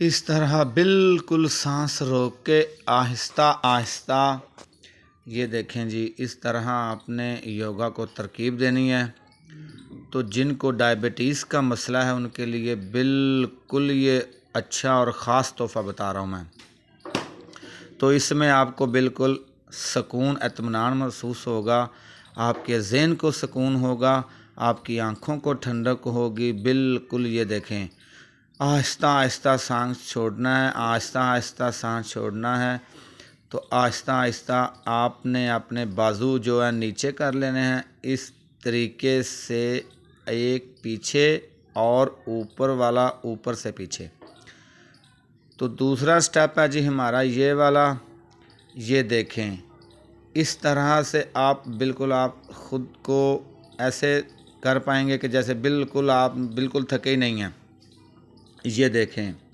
इस तरह बिल्कुल सांस रोक के आहिस्ता आहिस्ता, ये देखें जी, इस तरह आपने योगा को तरकीब देनी है। तो जिनको डायबिटीज़ का मसला है, उनके लिए बिल्कुल ये अच्छा और ख़ास तोहफ़ा बता रहा हूँ मैं। तो इसमें आपको बिल्कुल सुकून इतमान महसूस होगा, आपके जहन को सुकून होगा, आपकी आँखों को ठंडक होगी, बिल्कुल ये देखें। आहिस्ता आहिस्ता सांस छोड़ना है, आहिस्ता आहिस्ता सांस छोड़ना है तो आहिस्ता आहिस्ता आपने अपने बाजू जो है नीचे कर लेने हैं। इस तरीके से एक पीछे और ऊपर वाला ऊपर से पीछे। तो दूसरा स्टेप है जी हमारा ये वाला, ये देखें। इस तरह से आप बिल्कुल आप ख़ुद को ऐसे कर पाएँगे कि जैसे बिल्कुल आप बिल्कुल थके ही नहीं हैं। ये देखें।